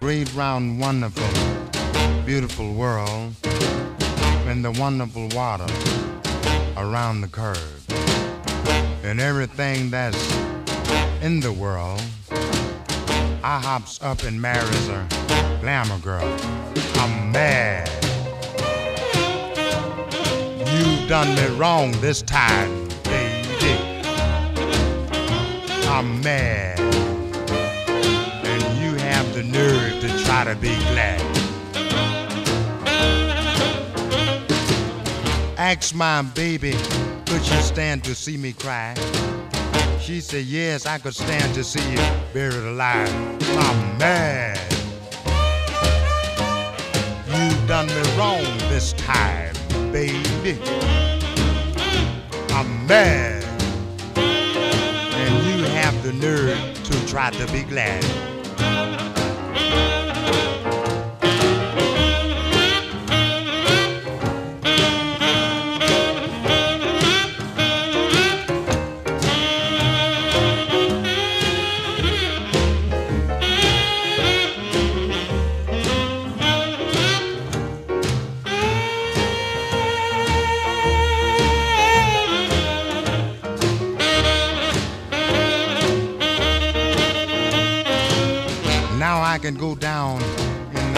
great, round, wonderful, beautiful world and the wonderful water around the curve. And everything that's in the world, I hops up and marries a glamour girl. I'm mad. You've done me wrong this time, baby. I'm mad. To be glad. Ask my baby, could she stand to see me cry? She said, yes, I could stand to see you buried alive. I'm mad. You done me wrong this time, baby. I'm mad. And you have the nerve to try to be glad.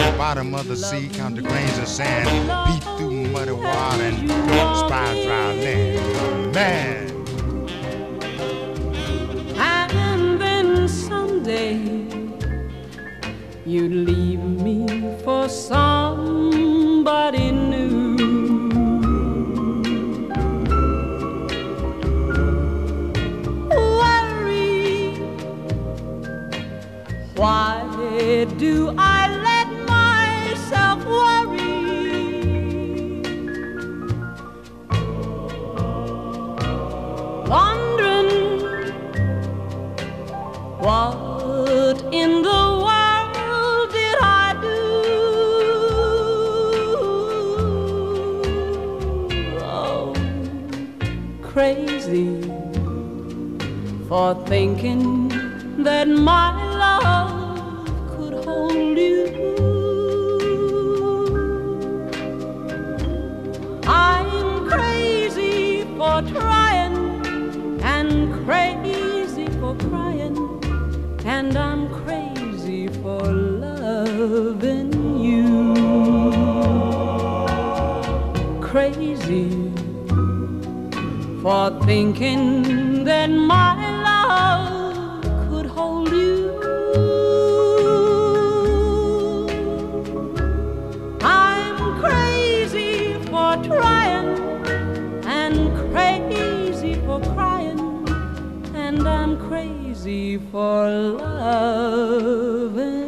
The bottom of the sea, count the grains of sand, peep through muddy water and spy dry land. Man, And then someday you'd leave me for somebody new. Worry, why do I crazy for thinking that my love could hold you. I'm crazy for trying and crazy for crying, and I'm crazy for loving you. Crazy for thinking that my love could hold you. I'm crazy for trying and crazy for crying, and I'm crazy for loving